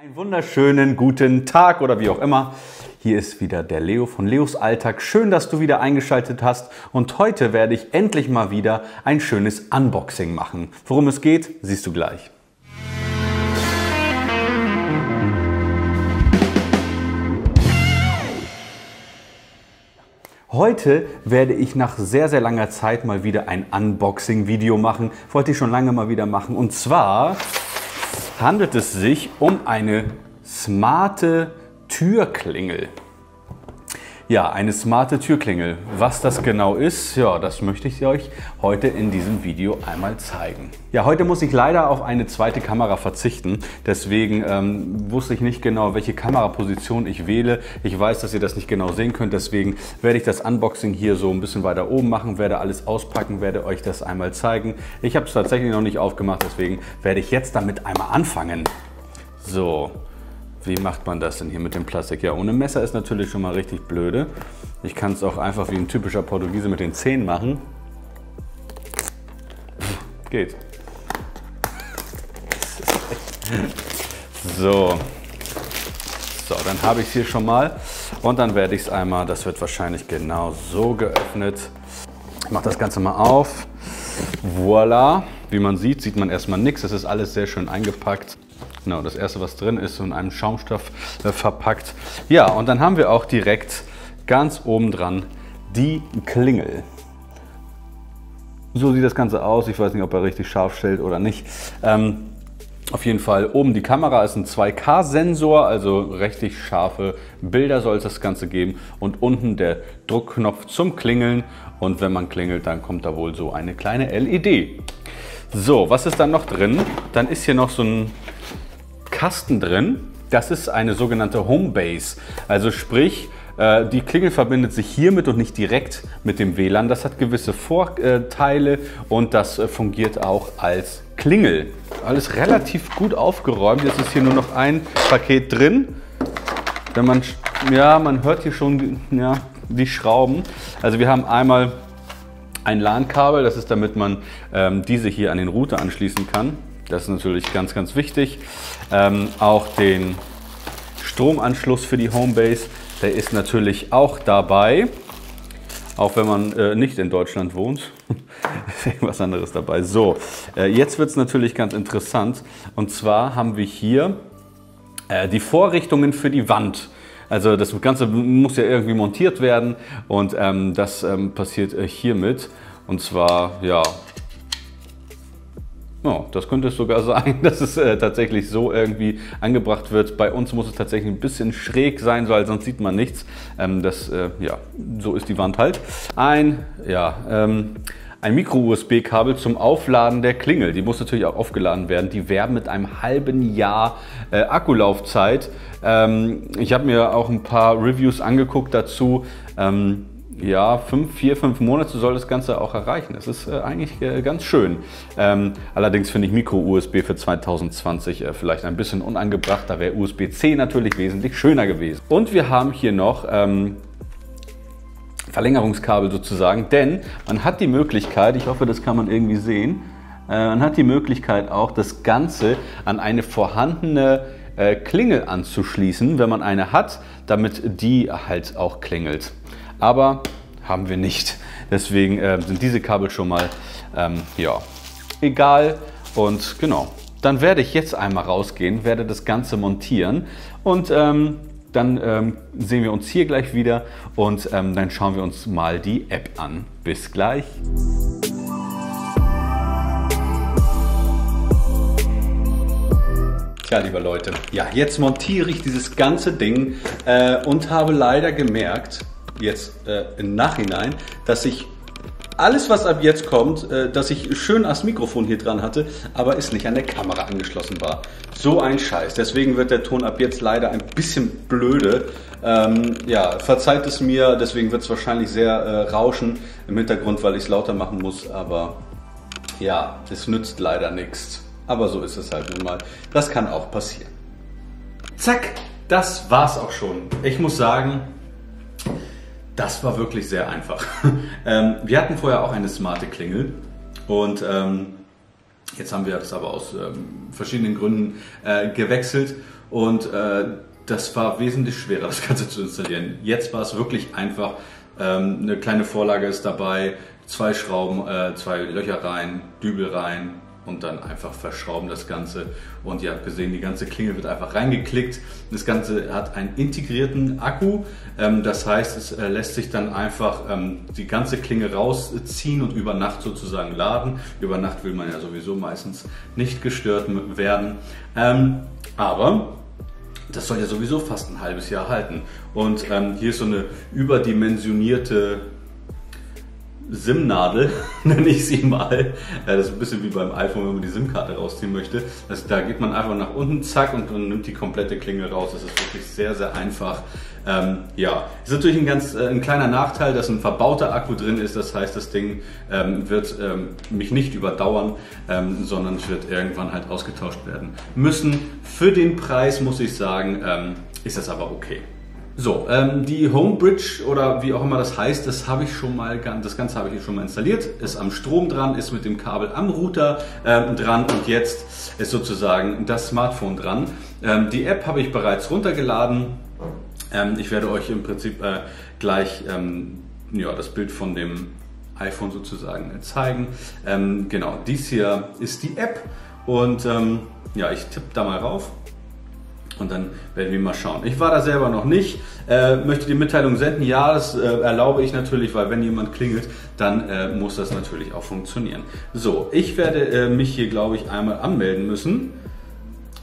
Einen wunderschönen guten Tag oder wie auch immer. Hier ist wieder der Leo von Leos Alltag. Schön, dass du wieder eingeschaltet hast. Und heute werde ich endlich mal wieder ein schönes Unboxing machen. Worum es geht, siehst du gleich. Heute werde ich nach sehr, sehr langer Zeit mal wieder ein Unboxing-Video machen. Wollte ich schon lange mal wieder machen. Und zwar handelt es sich um eine smarte Türklingel. Ja, eine smarte Türklingel. Was das genau ist, ja, das möchte ich euch heute in diesem Video einmal zeigen. Ja, heute muss ich leider auf eine zweite Kamera verzichten. Deswegen ähm, wusste ich nicht genau, welche Kameraposition ich wähle. Ich weiß, dass ihr das nicht genau sehen könnt. Deswegen werde ich das Unboxing hier so ein bisschen weiter oben machen, werde alles auspacken, werde euch das einmal zeigen. Ich habe es tatsächlich noch nicht aufgemacht, deswegen werde ich jetzt damit einmal anfangen. So, wie macht man das denn hier mit dem Plastik? Ja, ohne Messer ist natürlich schon mal richtig blöde. Ich kann es auch einfach wie ein typischer Portugiese mit den Zähnen machen. Geht. So. So, dann habe ich es hier schon mal. Und dann werde ich es einmal, das wird wahrscheinlich genau so geöffnet. Ich mache das Ganze mal auf. Voila. Wie man sieht, sieht man erstmal nichts. Es ist alles sehr schön eingepackt. Genau, das erste, was drin ist, in einem Schaumstoff äh, verpackt. Ja, und dann haben wir auch direkt ganz oben dran die Klingel. So sieht das Ganze aus. Ich weiß nicht, ob er richtig scharf stellt oder nicht. Ähm, auf jeden Fall oben die Kamera ist ein 2K-Sensor, also richtig scharfe Bilder soll es das Ganze geben. Und unten der Druckknopf zum Klingeln. Und wenn man klingelt, dann kommt da wohl so eine kleine LED. So, was ist dann noch drin? Dann ist hier noch so ein Kasten drin. Das ist eine sogenannte Homebase. Also sprich, äh, die Klingel verbindet sich hiermit und nicht direkt mit dem WLAN. Das hat gewisse Vorteile und das äh, fungiert auch als Klingel. Alles relativ gut aufgeräumt. Jetzt ist hier nur noch ein Paket drin. Wenn man, ja, man hört hier schon ja, die Schrauben. Also wir haben einmal ein LAN-Kabel, das ist damit man ähm, diese hier an den Router anschließen kann. Das ist natürlich ganz, ganz wichtig. Ähm, auch den Stromanschluss für die Homebase, der ist natürlich auch dabei. Auch wenn man äh, nicht in Deutschland wohnt. ist irgendwas anderes dabei. So, äh, jetzt wird es natürlich ganz interessant. Und zwar haben wir hier äh, die Vorrichtungen für die Wand. Also das Ganze muss ja irgendwie montiert werden und ähm, das ähm, passiert äh, hiermit. Und zwar, ja, ja, das könnte es sogar sein, dass es äh, tatsächlich so irgendwie angebracht wird. Bei uns muss es tatsächlich ein bisschen schräg sein, weil sonst sieht man nichts. Ähm, das, äh, ja, so ist die Wand halt. Ein, ja, ähm, ein Micro-USB-Kabel zum Aufladen der Klingel. Die muss natürlich auch aufgeladen werden. Die werben mit einem halben Jahr äh, Akkulaufzeit. Ähm, ich habe mir auch ein paar Reviews angeguckt dazu. Ähm, ja, fünf, vier, fünf Monate soll das Ganze auch erreichen. Das ist äh, eigentlich äh, ganz schön. Ähm, allerdings finde ich Micro-USB für 2020 äh, vielleicht ein bisschen unangebracht. Da wäre USB-C natürlich wesentlich schöner gewesen. Und wir haben hier noch ähm, Verlängerungskabel sozusagen, denn man hat die Möglichkeit, ich hoffe, das kann man irgendwie sehen, äh, man hat die Möglichkeit auch, das Ganze an eine vorhandene äh, Klingel anzuschließen, wenn man eine hat, damit die halt auch klingelt aber haben wir nicht. Deswegen äh, sind diese Kabel schon mal ähm, ja, egal und genau. Dann werde ich jetzt einmal rausgehen, werde das Ganze montieren und ähm, dann ähm, sehen wir uns hier gleich wieder und ähm, dann schauen wir uns mal die App an. Bis gleich. Tja, liebe Leute, ja, jetzt montiere ich dieses ganze Ding äh, und habe leider gemerkt, jetzt äh, im Nachhinein, dass ich alles, was ab jetzt kommt, äh, dass ich schön das Mikrofon hier dran hatte, aber es nicht an der Kamera angeschlossen war. So ein Scheiß. Deswegen wird der Ton ab jetzt leider ein bisschen blöde. Ähm, ja, verzeiht es mir, deswegen wird es wahrscheinlich sehr äh, rauschen im Hintergrund, weil ich es lauter machen muss, aber ja, es nützt leider nichts. Aber so ist es halt nun mal. Das kann auch passieren. Zack, das war's auch schon. Ich muss sagen, das war wirklich sehr einfach. ähm, wir hatten vorher auch eine smarte Klingel und ähm, jetzt haben wir das aber aus ähm, verschiedenen Gründen äh, gewechselt und äh, das war wesentlich schwerer, das Ganze zu installieren. Jetzt war es wirklich einfach. Ähm, eine kleine Vorlage ist dabei, zwei Schrauben, äh, zwei Löcher rein, Dübel rein, und dann einfach verschrauben das Ganze. Und ihr habt gesehen, die ganze Klinge wird einfach reingeklickt. Das Ganze hat einen integrierten Akku. Ähm, das heißt, es äh, lässt sich dann einfach ähm, die ganze Klinge rausziehen und über Nacht sozusagen laden. Über Nacht will man ja sowieso meistens nicht gestört werden. Ähm, aber das soll ja sowieso fast ein halbes Jahr halten. Und hier ist so eine überdimensionierte SIM-Nadel, nenne ich sie mal. Das ist ein bisschen wie beim iPhone, wenn man die SIM-Karte rausziehen möchte. Also da geht man einfach nach unten, zack, und man nimmt die komplette Klinge raus. Das ist wirklich sehr, sehr einfach. Ähm, ja, ist natürlich ein ganz äh, ein kleiner Nachteil, dass ein verbauter Akku drin ist. Das heißt, das Ding ähm, wird ähm, mich nicht überdauern, ähm, sondern es wird irgendwann halt ausgetauscht werden müssen. Für den Preis muss ich sagen, ähm, ist das aber okay. So, ähm, die Homebridge oder wie auch immer das heißt, das habe ich schon mal, das Ganze habe ich schon mal installiert, ist am Strom dran, ist mit dem Kabel am Router ähm, dran und jetzt ist sozusagen das Smartphone dran. Ähm, die App habe ich bereits runtergeladen. Ähm, ich werde euch im Prinzip äh, gleich ähm, ja, das Bild von dem iPhone sozusagen zeigen. Ähm, genau, dies hier ist die App und ja, ich tippe da mal rauf und dann werden wir mal schauen. Ich war da selber noch nicht, äh, möchte die Mitteilung senden. Ja, das äh, erlaube ich natürlich, weil wenn jemand klingelt, dann äh, muss das natürlich auch funktionieren. So, ich werde äh, mich hier, glaube ich, einmal anmelden müssen.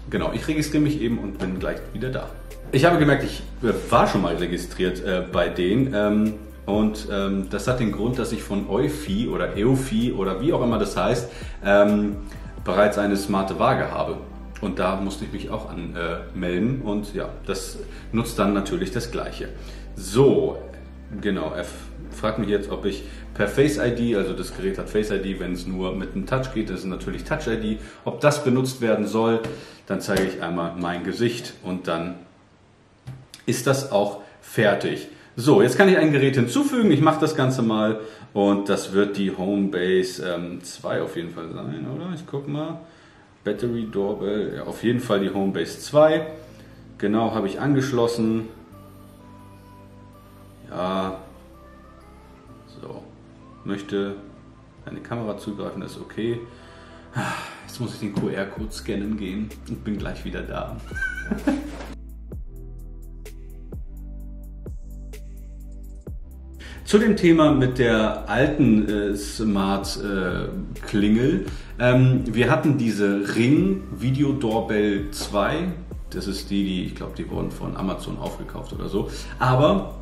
Genau, ich registriere mich eben und bin gleich wieder da. Ich habe gemerkt, ich äh, war schon mal registriert äh, bei denen. Ähm, und ähm, das hat den Grund, dass ich von Eufy oder Eufy oder wie auch immer das heißt, ähm, bereits eine smarte Waage habe. Und da musste ich mich auch anmelden und ja, das nutzt dann natürlich das Gleiche. So, genau, er fragt mich jetzt, ob ich per Face ID, also das Gerät hat Face ID, wenn es nur mit einem Touch geht, das ist natürlich Touch ID, ob das benutzt werden soll. Dann zeige ich einmal mein Gesicht und dann ist das auch fertig. So, jetzt kann ich ein Gerät hinzufügen. Ich mache das Ganze mal und das wird die Homebase ähm, 2 auf jeden Fall sein, oder? Ich gucke mal. Battery Doorbell, ja, auf jeden Fall die Homebase 2. Genau, habe ich angeschlossen. Ja, so, möchte eine Kamera zugreifen, das ist okay. Jetzt muss ich den QR-Code scannen gehen und bin gleich wieder da. Zu dem Thema mit der alten äh, Smart äh, Klingel. Ähm, wir hatten diese Ring Video Doorbell 2. Das ist die, die, ich glaube, die wurden von Amazon aufgekauft oder so. Aber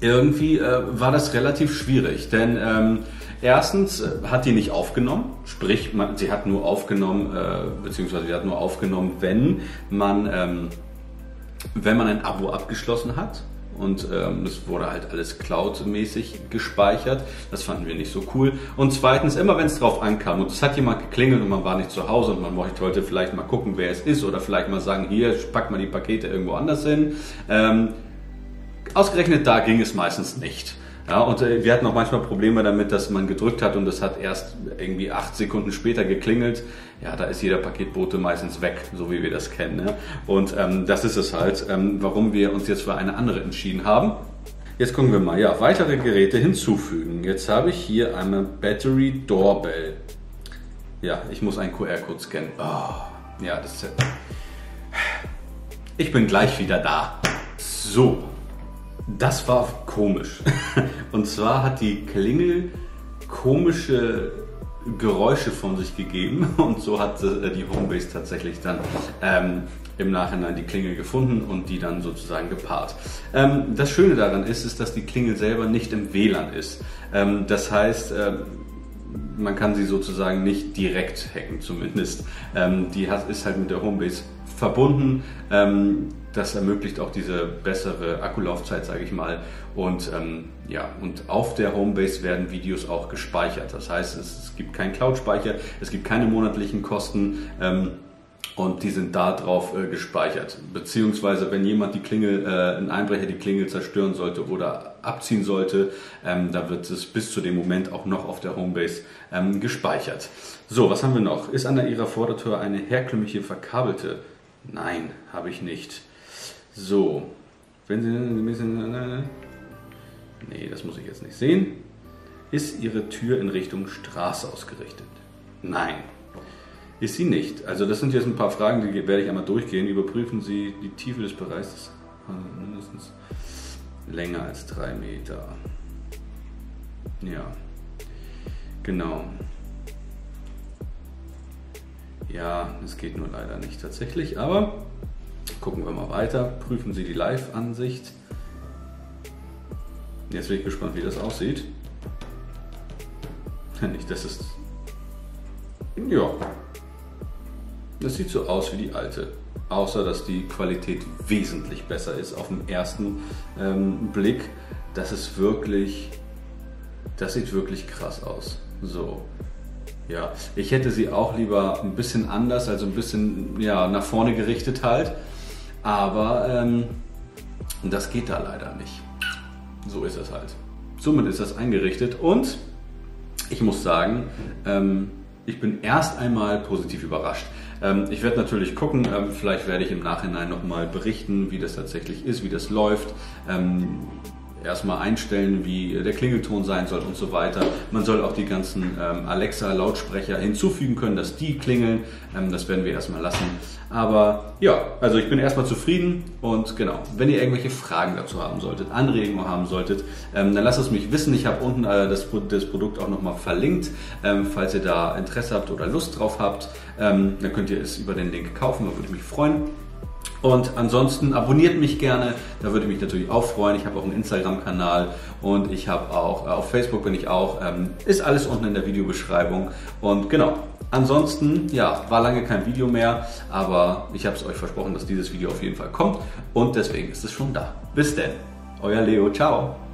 irgendwie äh, war das relativ schwierig, denn ähm, erstens äh, hat die nicht aufgenommen, sprich, man, sie hat nur aufgenommen, äh, beziehungsweise sie hat nur aufgenommen, wenn man, ähm, wenn man ein Abo abgeschlossen hat und ähm, das wurde halt alles Cloud-mäßig gespeichert. Das fanden wir nicht so cool. Und zweitens, immer wenn es drauf ankam und es hat jemand geklingelt und man war nicht zu Hause und man wollte vielleicht mal gucken, wer es ist oder vielleicht mal sagen, hier, pack mal die Pakete irgendwo anders hin. Ähm, ausgerechnet da ging es meistens nicht. Ja, und äh, wir hatten auch manchmal Probleme damit, dass man gedrückt hat und das hat erst irgendwie acht Sekunden später geklingelt. Ja, da ist jeder Paketbote meistens weg, so wie wir das kennen. Ja? Und ähm, das ist es halt, ähm, warum wir uns jetzt für eine andere entschieden haben. Jetzt gucken wir mal, ja, weitere Geräte hinzufügen. Jetzt habe ich hier einmal Battery Doorbell. Ja, ich muss einen QR-Code scannen. Oh, ja, das ist. Ich bin gleich wieder da. So, das war komisch. Und zwar hat die Klingel komische Geräusche von sich gegeben und so hat äh, die Homebase tatsächlich dann ähm, im Nachhinein die Klingel gefunden und die dann sozusagen gepaart. Ähm, das Schöne daran ist, ist, dass die Klingel selber nicht im WLAN ist. Ähm, das heißt, äh, man kann sie sozusagen nicht direkt hacken zumindest. Ähm, die hat, ist halt mit der Homebase verbunden. Ähm, das ermöglicht auch diese bessere Akkulaufzeit, sage ich mal. Und ähm, ja, und auf der Homebase werden Videos auch gespeichert. Das heißt, es, es gibt keinen Cloud-Speicher, es gibt keine monatlichen Kosten. Ähm, und die sind da drauf äh, gespeichert. Beziehungsweise, wenn jemand die Klingel, äh, ein Einbrecher die Klingel zerstören sollte oder abziehen sollte, ähm, da wird es bis zu dem Moment auch noch auf der Homebase ähm, gespeichert. So, was haben wir noch? Ist an ihrer Vordertür eine herkömmliche verkabelte Nein, habe ich nicht. So, wenn Sie ein bisschen... Nee, das muss ich jetzt nicht sehen. Ist Ihre Tür in Richtung Straße ausgerichtet? Nein. Ist sie nicht. Also das sind jetzt ein paar Fragen, die werde ich einmal durchgehen. Überprüfen Sie die Tiefe des Bereichs mindestens länger als drei Meter. Ja, genau. Ja, es geht nur leider nicht tatsächlich, aber gucken wir mal weiter. Prüfen Sie die Live-Ansicht. Jetzt bin ich gespannt, wie das aussieht. Nicht, das ist. Ja. Das sieht so aus wie die alte. Außer, dass die Qualität wesentlich besser ist auf den ersten ähm, Blick. Das ist wirklich. Das sieht wirklich krass aus. So. Ja, ich hätte sie auch lieber ein bisschen anders, also ein bisschen ja, nach vorne gerichtet halt. Aber ähm, das geht da leider nicht. So ist es halt. Somit ist das eingerichtet und ich muss sagen, ähm, ich bin erst einmal positiv überrascht. Ähm, ich werde natürlich gucken, ähm, vielleicht werde ich im Nachhinein nochmal berichten, wie das tatsächlich ist, wie das läuft. Erstmal einstellen, wie der Klingelton sein soll und so weiter. Man soll auch die ganzen ähm, Alexa-Lautsprecher hinzufügen können, dass die klingeln. Ähm, das werden wir erstmal lassen. Aber ja, also ich bin erstmal zufrieden und genau, wenn ihr irgendwelche Fragen dazu haben solltet, Anregungen haben solltet, ähm, dann lasst es mich wissen. Ich habe unten äh, das, das, Produkt auch nochmal verlinkt, ähm, falls ihr da Interesse habt oder Lust drauf habt. Ähm, dann könnt ihr es über den Link kaufen, da würde ich mich freuen. Und ansonsten abonniert mich gerne, da würde ich mich natürlich auch freuen. Ich habe auch einen Instagram-Kanal und ich habe auch, äh, auf Facebook bin ich auch. Ähm, ist alles unten in der Videobeschreibung. Und genau, ansonsten, ja, war lange kein Video mehr, aber ich habe es euch versprochen, dass dieses Video auf jeden Fall kommt und deswegen ist es schon da. Bis denn, euer Leo, ciao.